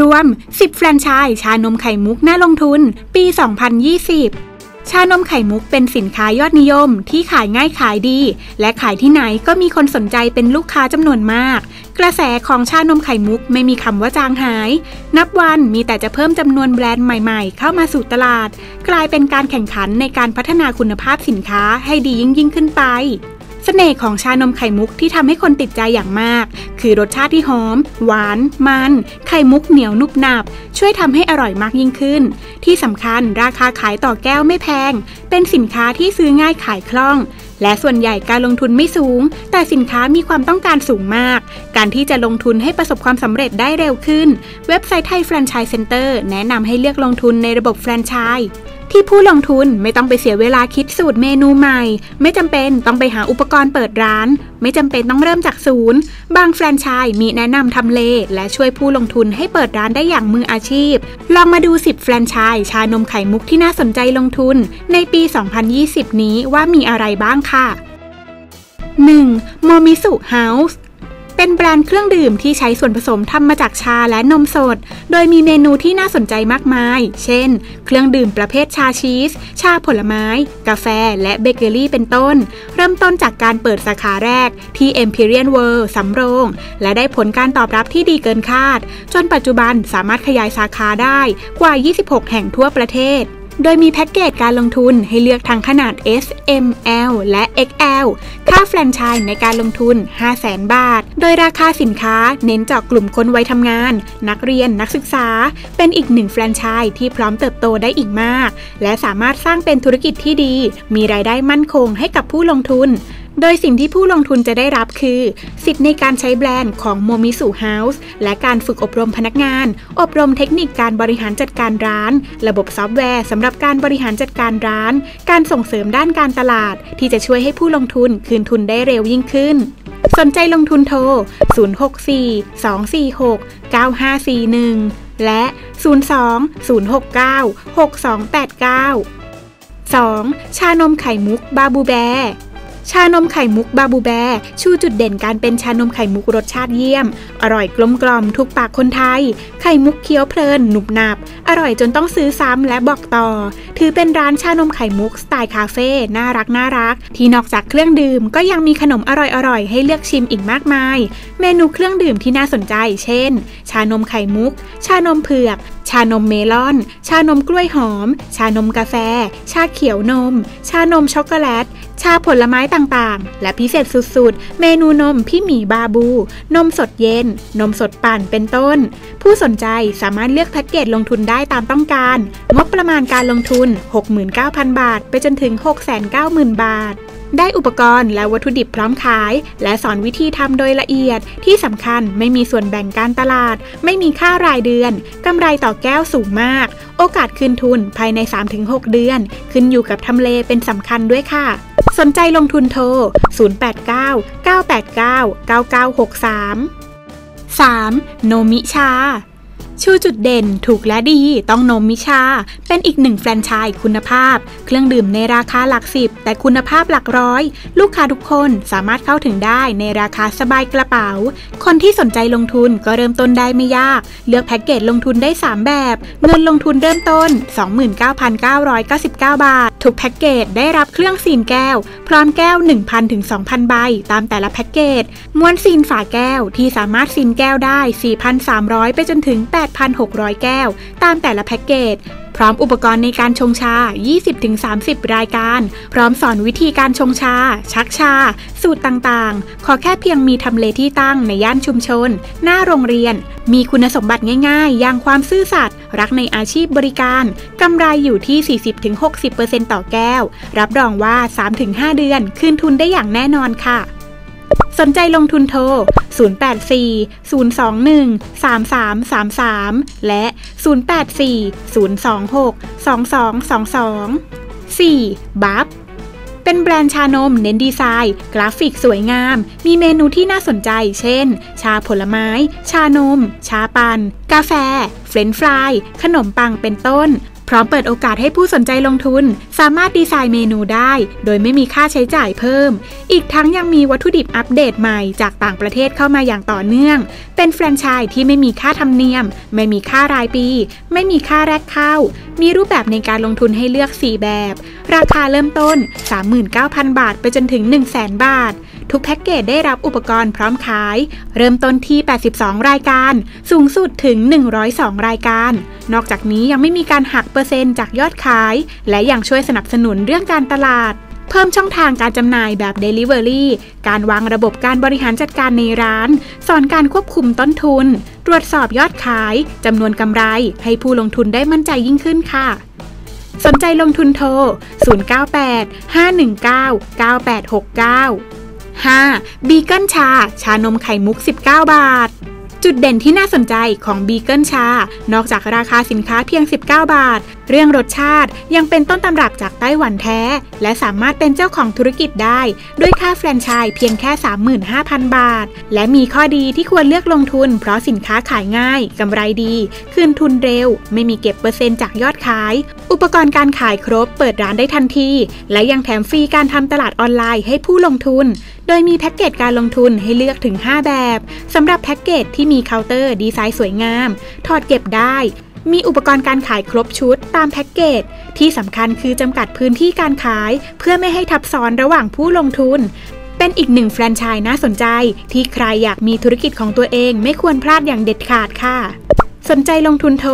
รวม 10 แฟรนไชส์ชานมไข่มุกน่าลงทุน ปี 2020 ชานมไข่มุกเป็นสินค้ายอดนิยมที่ขายง่ายขายดี และขายที่ไหนก็มีคนสนใจเป็นลูกค้าจำนวนมาก กระแสของชานมไข่มุกไม่มีคำว่าจางหาย นับวันมีแต่จะเพิ่มจำนวนแบรนด์ใหม่ๆ เข้ามาสู่ตลาด กลายเป็นการแข่งขันในการพัฒนาคุณภาพสินค้าให้ดียิ่งยิ่งขึ้นไป เสน่ห์ของชานมไข่มุกที่ทำให้คนติดใจอย่างมาก คือรสชาติที่หอม หวาน มัน ไข่มุกเหนียวนุบหนับ ช่วยทำให้อร่อยมากยิ่งขึ้น ที่สำคัญราคาขายต่อแก้วไม่แพง เป็นสินค้าที่ซื้อง่ายขายคล่อง และส่วนใหญ่การลงทุนไม่สูง แต่สินค้ามีความต้องการสูงมาก การที่จะลงทุนให้ประสบความสำเร็จได้เร็วขึ้น เว็บไซต์ไทยแฟรนไชส์เซ็นเตอร์แนะนำให้เลือกลงทุนในระบบแฟรนไชส์ ที่ผู้ลงทุนไม่ต้องไปเสียเวลาคิดสูตรเมนูใหม่ ไม่จำเป็นต้องไปหาอุปกรณ์เปิดร้าน ไม่จำเป็นต้องเริ่มจากศูนย์ บางแฟรนไชส์มีแนะนำทำเล และช่วยผู้ลงทุนให้เปิดร้านได้อย่างมืออาชีพ ลองมาดู 10 แฟรนไชส์ชานมไข่มุกที่น่าสนใจลงทุน ในปี 2020 นี้ว่ามีอะไรบ้างค่ะ 1. โมมิสุเฮาส์ เป็นแบรนด์เครื่องดื่มที่ใช้ส่วนผสมทำมาจากชาและนมสด โดยมีเมนูที่น่าสนใจมากมาย เช่น เครื่องดื่มประเภทชาชีส ชาผลไม้ กาแฟ และเบเกอรี่เป็นต้น เริ่มต้นจากการเปิดสาขาแรกที่ Empyrean World สำโรง และได้ผลการตอบรับที่ดีเกินคาด จนปัจจุบันสามารถขยายสาขาได้กว่า 26 แห่งทั่วประเทศ โดยมีแพ็กเกจการลงทุนให้เลือกทั้งขนาด S M L และ XL ค่าแฟรนไชส์ในการลงทุน 500,000 บาท โดยราคาสินค้าเน้นเจาะกลุ่มคนวัยทำงาน นักเรียนนักศึกษา เป็นอีกหนึ่งแฟรนไชส์ที่พร้อมเติบโตได้อีกมาก และสามารถสร้างเป็นธุรกิจที่ดี มีรายได้มั่นคงให้กับผู้ลงทุน โดยสิ่งที่ผู้ลงทุนจะได้รับคือ สิทธิ์ในการใช้แบรนด์ของโมมิสุเฮาส์และการฝึกอบรมพนักงาน อบรมเทคนิคการบริหารจัดการร้าน ระบบซอฟต์แวร์สำหรับการบริหารจัดการร้าน การส่งเสริมด้านการตลาด ที่จะช่วยให้ผู้ลงทุนคืนทุนได้เร็วยิ่งขึ้น สนใจลงทุนโทร 064 246 9541และ 02 069 6289 2. ชานมไข่มุกบาบูแบ ชานมไข่มุกบาบูแบ ชูจุดเด่นการเป็นชานมไข่มุกรสชาติเยี่ยม อร่อยกลมกล่อมทุกปากคนไทย ไข่มุกเคี้ยวเพลินหนุบหนับ อร่อยจนต้องซื้อซ้ำและบอกต่อ ถือเป็นร้านชานมไข่มุกสไตล์คาเฟ่น่ารักน่ารัก ที่นอกจากเครื่องดื่มก็ยังมีขนมอร่อยๆ ให้เลือกชิมอีกมากมาย เมนูเครื่องดื่มที่น่าสนใจ เช่น ชานมไข่มุก ชานมเผือก ชานมเมลอน ชานมกล้วยหอม ชานมกาแฟ ชาเขียวนม ชานมช็อกโกแลต ชาผลไม้ต่างๆ และพิเศษสุดๆ เมนูนมพี่หมีบาบู นมสดเย็น นมสดปั่นเป็นต้น ผู้สนใจสามารถเลือกแพ็กเกจลงทุนได้ตามต้องการ งบประมาณการลงทุน 69,000 บาท ไปจนถึง 690,000 บาท ได้อุปกรณ์และวัตถุดิบพร้อมขาย และสอนวิธีทำโดยละเอียด ที่สำคัญไม่มีส่วนแบ่งการตลาด ไม่มีค่ารายเดือนกำไรต่อแก้วสูงมาก โอกาสคืนทุนภายใน 3-6 เดือน ขึ้นอยู่กับทำเลเป็นสำคัญด้วยค่ะ สนใจลงทุนโทร 089 989 9963 3. โนมิชา ชูจุดเด่นถูกและดีต้องนมมิชา เป็นอีกหนึ่งแฟรนไชส์คุณภาพ เครื่องดื่มในราคาหลักสิบ แต่คุณภาพหลักร้อย ลูกค้าทุกคนสามารถเข้าถึงได้ในราคาสบายกระเป๋า คนที่สนใจลงทุนก็เริ่มต้นได้ไม่ยาก เลือกแพ็กเกจลงทุนได้ 3 แบบ เงินลงทุนเริ่มต้น 29,999 บาท ทุกแพ็กเกจได้รับเครื่องซีนแก้ว พร้อมแก้ว 1,000ถึง2,000 ใบ ตามแต่ละแพ็กเกจม้วนซีนฝาแก้วที่สามารถซีนแก้วได้ 4,300 ไปจนถึง8,600 แก้ว ตามแต่ละแพ็กเกจ พร้อมอุปกรณ์ในการชงชา 20-30 รายการ พร้อมสอนวิธีการชงชา ชักชา สูตรต่างๆ ขอแค่เพียงมีทำเลที่ตั้งในย่านชุมชน หน้าโรงเรียน มีคุณสมบัติง่ายๆ อย่างความซื่อสัตย์รักในอาชีพบริการ กำไรอยู่ที่ 40-60%ต่อแก้ว รับรองว่า 3-5 เดือน คืนทุนได้อย่างแน่นอนค่ะ สนใจลงทุนโทร 084 021 3333 และ 084 026 2222 4. บัฟเป็นแบรนด์ชานมเน้นดีไซน์ กราฟิกสวยงาม มีเมนูที่น่าสนใจ เช่น ชาผลไม้ ชานม ชาปั่นกาแฟ เฟรนช์ฟราย ขนมปังเป็นต้น พร้อมเปิดโอกาสให้ผู้สนใจลงทุน สามารถดีไซน์เมนูได้ โดยไม่มีค่าใช้จ่ายเพิ่ม อีกทั้งยังมีวัตถุดิบอัปเดตใหม่จากต่างประเทศเข้ามาอย่างต่อเนื่อง เป็นแฟรนไชส์ที่ไม่มีค่าธรรมเนียม ไม่มีค่ารายปี ไม่มีค่าแรกเข้า มีรูปแบบในการลงทุนให้เลือก 4 แบบ ราคาเริ่มต้น 39,000 บาท ไปจนถึง 100,000 บาท ทุกแพ็กเกจได้รับอุปกรณ์พร้อมขาย เริ่มต้นที่ 82 รายการ สูงสุดถึง 102 รายการ นอกจากนี้ยังไม่มีการหักเปอร์เซ็นต์จากยอดขาย และยังช่วยสนับสนุนเรื่องการตลาด เพิ่มช่องทางการจำหน่ายแบบ Delivery การวางระบบการบริหารจัดการในร้าน สอนการควบคุมต้นทุน ตรวจสอบยอดขายจำนวนกำไร ให้ผู้ลงทุนได้มั่นใจยิ่งขึ้นค่ะ สนใจลงทุนโทร 098 519 9869 5. บีเกิลชา ชานมไข่มุก 19 บาท จุดเด่นที่น่าสนใจของบีเกิลชา นอกจากราคาสินค้าเพียง 19 บาท เรื่องรสชาติยังเป็นต้นตำรับจากไต้หวันแท้ และสามารถเป็นเจ้าของธุรกิจได้ ด้วยค่าแฟรนไชส์เพียงแค่ 35,000 บาท และมีข้อดีที่ควรเลือกลงทุน เพราะสินค้าขายง่ายกำไรดี คืนทุนเร็ว ไม่มีเก็บเปอร์เซ็นต์จากยอดขาย อุปกรณ์การขายครบเปิดร้านได้ทันที และยังแถมฟรีการทำตลาดออนไลน์ให้ผู้ลงทุน โดยมีแพ็กเกจการลงทุนให้เลือกถึง 5 แบบสำหรับแพ็กเกจที่มีเคาน์เตอร์ดีไซน์สวยงาม ถอดเก็บได้ มีอุปกรณ์การขายครบชุดตามแพ็กเกจ ที่สำคัญคือจำกัดพื้นที่การขาย เพื่อไม่ให้ทับซ้อนระหว่างผู้ลงทุน เป็นอีกหนึ่งแฟรนไชส์น่าสนใจ ที่ใครอยากมีธุรกิจของตัวเองไม่ควรพลาดอย่างเด็ดขาดค่ะ สนใจลงทุนโทร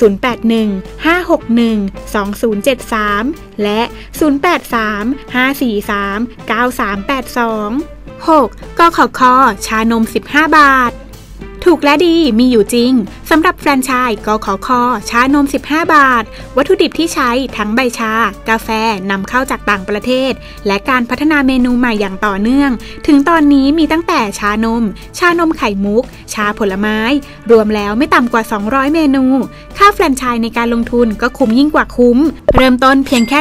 081-561-2073 และ 083-543-9382 6. กขค ชานม 15 บาท ถูกและดีมีอยู่จริงำหรับแฟรนไชส์กขคชานม 15 บาท วัตถุดิบที่ใช้ทั้งใบชา กาแฟนำเข้าจากต่างประเทศ และการพัฒนาเมนูใหม่อย่างต่อเนื่อง ถึงตอนนี้มีตั้งแต่ชานม ชานมไข่มุก ชาผลไม้ รวมแล้วไม่ต่ำกว่า 200 เมนู ค่าแฟรนไชส์ในการลงทุนก็คุ้มยิ่งกว่าคุ้ม เริ่มต้นเพียงแค่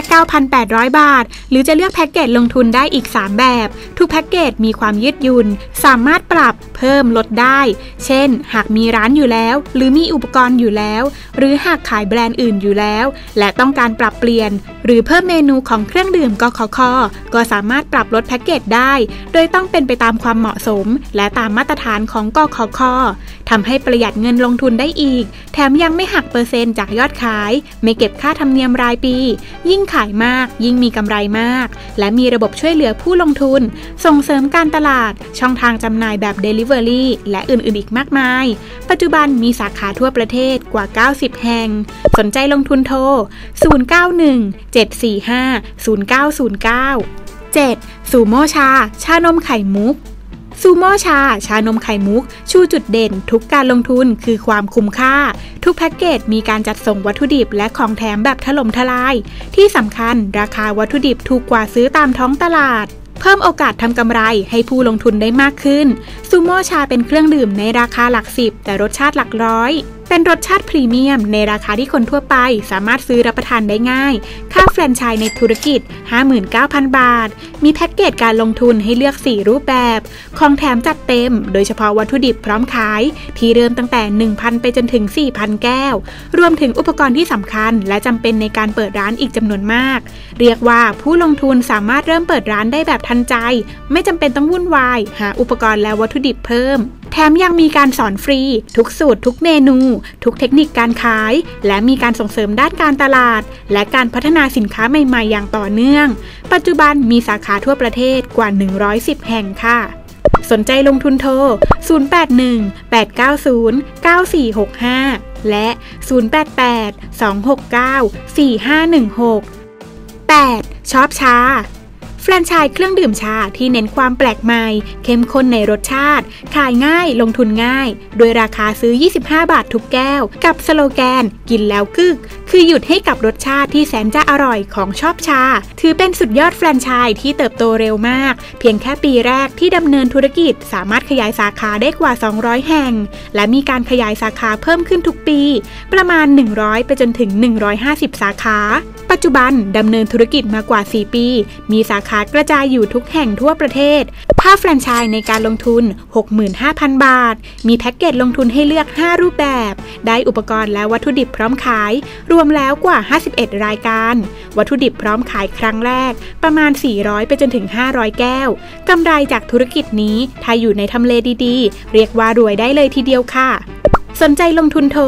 9,800 บาท หรือจะเลือกแพ็กเกจลงทุนได้อีก 3 แบบ ทุกแพ็กเกจมีความยืดหยุ่นสามารถปรับเพิ่มลดได้ เช่น หากมีร้านอยู่แล้วหรือือมีอุปกรณ์อยู่แล้ว หรือหากขายแบรนด์อื่นอยู่แล้ว และต้องการปรับเปลี่ยน หรือเพิ่มเมนูของเครื่องดื่มกขคก็สามารถปรับลดแพ็กเกจได้ โดยต้องเป็นไปตามความเหมาะสม และตามมาตรฐานของกขคทำให้ประหยัดเงินลงทุนได้อีก แถมยังไม่หักเปอร์เซ็นต์จากยอดขาย ไม่เก็บค่าธรรมเนียมรายปี ยิ่งขายมาก ยิ่งมีกำไรมาก และมีระบบช่วยเหลือผู้ลงทุน ส่งเสริมการตลาด ช่องทางจำหน่ายแบบ Delivery และอื่นๆ อีกมากมาย ปัจจุบันมีสาขาทั่วประเทศกว่า 90 แห่ง สนใจลงทุนโทร 091 745 0909 7. สูโมชา ชานมไข่มุก ซูโมชา ชานมไข่มุก ชูจุดเด่น ทุกการลงทุนคือความคุ้มค่า ทุกแพ็กเกจมีการจัดส่งวัตถุดิบและของแถมแบบถล่มทลาย ที่สำคัญราคาวัตถุดิบถูกกว่าซื้อตามท้องตลาด เพิ่มโอกาสทำกำไรให้ผู้ลงทุนได้มากขึ้นซูโม่ชาเป็นเครื่องดื่มในราคาหลักสิบแต่รสชาติหลักร้อย เป็นรสชาติพรีเมียม ในราคาที่คนทั่วไป สามารถซื้อรับประทานได้ง่าย ค่าแฟรนไชส์ในธุรกิจ 59,000 บาท มีแพ็กเกจการลงทุนให้เลือก 4 รูปแบบ ของแถมจัดเต็ม โดยเฉพาะวัตถุดิบพร้อมขาย ที่เริ่มตั้งแต่ 1,000 ไปจนถึง 4,000 แก้ว รวมถึงอุปกรณ์ที่สำคัญ และจำเป็นในการเปิดร้านอีกจำนวนมาก เรียกว่าผู้ลงทุนสามารถเริ่มเปิดร้านได้แบบทันใจ ไม่จำเป็นต้องวุ่นวาย หาอุปกรณ์และวัตถุดิบเพิ่ม แถมยังมีการสอนฟรี ทุกสูตรทุกเมนู ทุกเทคนิคการขาย และมีการส่งเสริมด้านการตลาด และการพัฒนาสินค้าใหม่ ๆ อย่างต่อเนื่อง ปัจจุบันมีสาขาทั่วประเทศกว่า 110 แห่งค่ะสนใจลงทุนโทร 081-890-9465 และ 088-269-4516 8. ชอบชา แฟรนไชส์เครื่องดื่มชาที่เน้นความแปลกใหม่ เข้มข้นในรสชาติ ขายง่ายลงทุนง่าย โดยราคาซื้อ 25 บาททุกแก้ว กับสโลแกน กินแล้วกึก คือหยุดให้กับรสชาติที่แสนจะอร่อยของชอบชา ถือเป็นสุดยอดแฟรนไชส์ที่เติบโตเร็วมาก เพียงแค่ปีแรกที่ดำเนินธุรกิจ สามารถขยายสาขาได้กว่า 200 แห่ง และมีการขยายสาขาเพิ่มขึ้นทุกปี ประมาณ 100 ไปจนถึง 150 สาขาปปัจจุบันดำเนินธุรกิจมากว่า 4 ปี มีสาขากระจายอยู่ทุกแห่งทั่วประเทศ ภาพแฟรนไชส์ในการลงทุน 65,000 บาท มีแพ็กเกจลงทุนให้เลือก 5 รูปแบบ ได้อุปกรณ์และวัตถุดิบพร้อมขาย รวมแล้วกว่า 51 รายการ วัตถุดิบพร้อมขายครั้งแรก ประมาณ 400 ไปจนถึง 500 แก้ว กำไรจากธุรกิจนี้ถ้าอยู่ในทำเลดีๆ เรียกว่ารวยได้เลยทีเดียวค่ะสนใจลงทุนโทร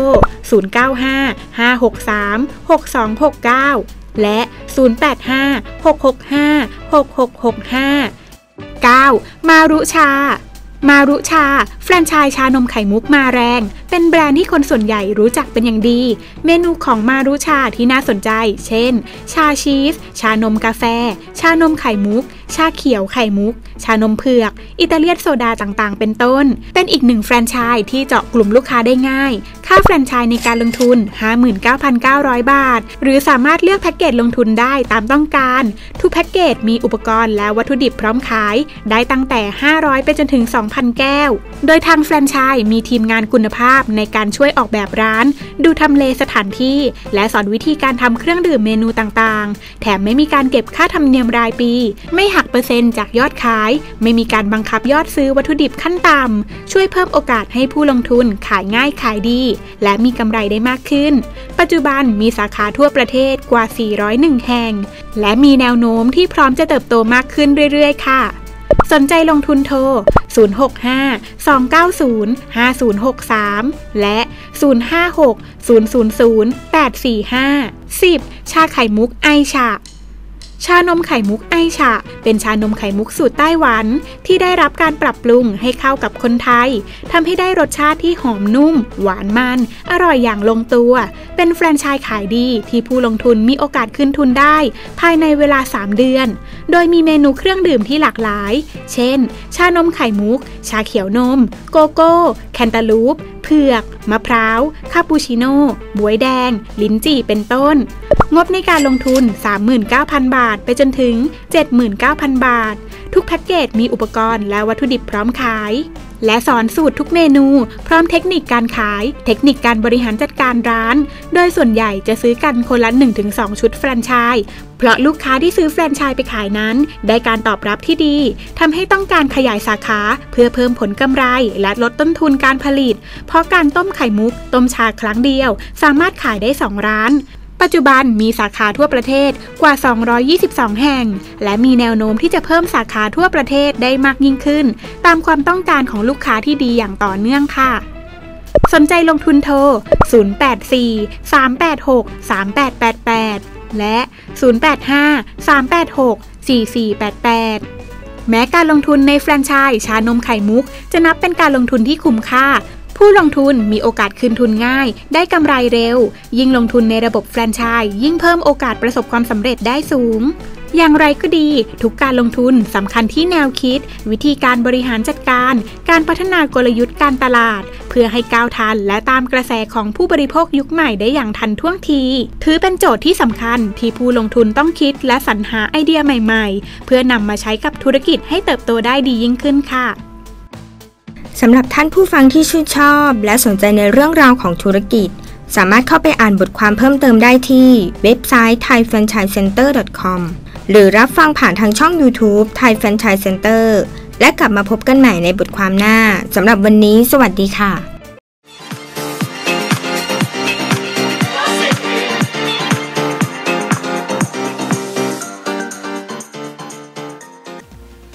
095-563-6269 และ 085-665-6665 9. มารุชา มารุชา แฟรนไชส์ชานมไข่มุกมาแรงเป็นแบรนด์ที่คนส่วนใหญ่รู้จักเป็นอย่างดี เมนูของมารุชาที่น่าสนใจ เช่น ชาชีส ชานมกาแฟ ชานมไข่มุก ชาเขียวไข่มุก ชานมเผือก อิตาเลียนโซดาต่างๆ เป็นต้น เป็นอีกหนึ่งแฟรนไชส์ที่เจาะกลุ่มลูกค้าได้ง่าย ค่าแฟรนไชส์ในการลงทุน 59,900 บาท หรือสามารถเลือกแพ็กเกจลงทุนได้ตามต้องการ ทุกแพ็กเกจมีอุปกรณ์และวัตถุดิบพร้อมขาย ได้ตั้งแต่ 500 ไปจนถึง 2,000 แก้ว โดยทางแฟรนไชส์มีทีมงานคุณภาพในการช่วยออกแบบร้าน ดูทำเลสถานที่ และสอนวิธีการทำเครื่องดื่มเมนูต่างๆ แถมไม่มีการเก็บค่าธรรมเนียมรายปี ไม่หักเปอร์เซ็นต์จากยอดขาย ไม่มีการบังคับยอดซื้อวัตถุดิบขั้นต่ำช่วยเพิ่มโอกาสให้ผู้ลงทุนขายง่ายขายดี และมีกำไรได้มากขึ้น ปัจจุบันมีสาขาทั่วประเทศกว่า 401 แห่ง และมีแนวโน้มที่พร้อมจะเติบโตมากขึ้นเรื่อยๆ ค่ะ สนใจลงทุนโทร 065 290 5063 และ 056 000 845 10 ชาไข่มุกไอชา ชานมไข่มุกไอชาเป็นชานมไข่มุกสูตรไต้หวัน ที่ได้รับการปรับปรุงให้เข้ากับคนไทยทำให้ได้รสชาติที่หอมนุ่ม หวานมัน อร่อยอย่างลงตัว เป็นแฟรนไชส์ขายดีที่ผู้ลงทุนมีโอกาสขึ้นทุนได้ ภายในเวลา 3 เดือน โดยมีเมนูเครื่องดื่มที่หลากหลาย เช่น ชานมไข่มุก ชาเขียวนม โกโก้ แคนตาลูปเผือก มะพร้าว คาปูชิโน่ บวยแดง ลิ้นจี่ เป็นต้น งบในการลงทุน 39,000 บาท ไปจนถึง 79,000 บาท ทุกแพ็กเกจมีอุปกรณ์และวัตถุดิบพร้อมขาย และสอนสูตรทุกเมนู พร้อมเทคนิคการขาย เทคนิคการบริหารจัดการร้าน โดยส่วนใหญ่จะซื้อกันคนละ 1-2 ชุดแฟรนไชส์เพราะลูกค้าที่ซื้อแฟรนไชส์ไปขายนั้น ได้การตอบรับที่ดีทำให้ต้องการขยายสาขา เพื่อเพิ่มผลกำไร และลดต้นทุนการผลิต เพราะการต้มไข่มุก ต้มชาครั้งเดียว สามารถขายได้ 2 ร้าน ปัจจุบันมีสาขาทั่วประเทศกว่า 222 แห่ง และมีแนวโน้มที่จะเพิ่มสาขาทั่วประเทศได้มากยิ่งขึ้น ตามความต้องการของลูกค้าที่ดีอย่างต่อเนื่องค่ะ สนใจลงทุนโทร 084 386 3888 และ 085 386 4488 แม้การลงทุนในแฟรนไชส์ชานมไข่มุก จะนับเป็นการลงทุนที่คุ้มค่า ผู้ลงทุนมีโอกาสคืนทุนง่าย ได้กำไรเร็ว ยิ่งลงทุนในระบบแฟรนไชส์ยิ่งเพิ่มโอกาสประสบความสำเร็จได้สูง อย่างไรก็ดี ทุกการลงทุนสำคัญที่แนวคิด วิธีการบริหารจัดการ การพัฒนากลยุทธ์การตลาด เพื่อให้ก้าวทันและตามกระแสของผู้บริโภคยุคใหม่ได้อย่างทันท่วงที ถือเป็นโจทย์ที่สำคัญที่ผู้ลงทุนต้องคิดและสรรหาไอเดียใหม่ ๆ เพื่อนำมาใช้กับธุรกิจให้เติบโตได้ดียิ่งขึ้นค่ะ สำหรับท่านผู้ฟังที่ชื่นชอบ และสนใจในเรื่องราวของธุรกิจ สามารถเข้าไปอ่านบทความเพิ่มเติมได้ที่เว็บไซต์ thaifranchisecenter.com หรือรับฟังผ่านทางช่อง YouTube Thai Franchise Center และกลับมาพบกันใหม่ในบทความหน้าสำหรับวันนี้ สวัสดีค่ะ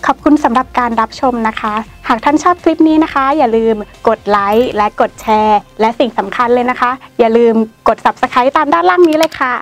ขอบคุณสำหรับการรับชมนะคะากท่านชอบคลิปนี้นะคะ อย่าลืมกดไลค์และกดแชร์ และสิ่งสำคัญเลยนะคะ อย่าลืมกด subscribe ตามด้านล่างนี้เลยค่ะ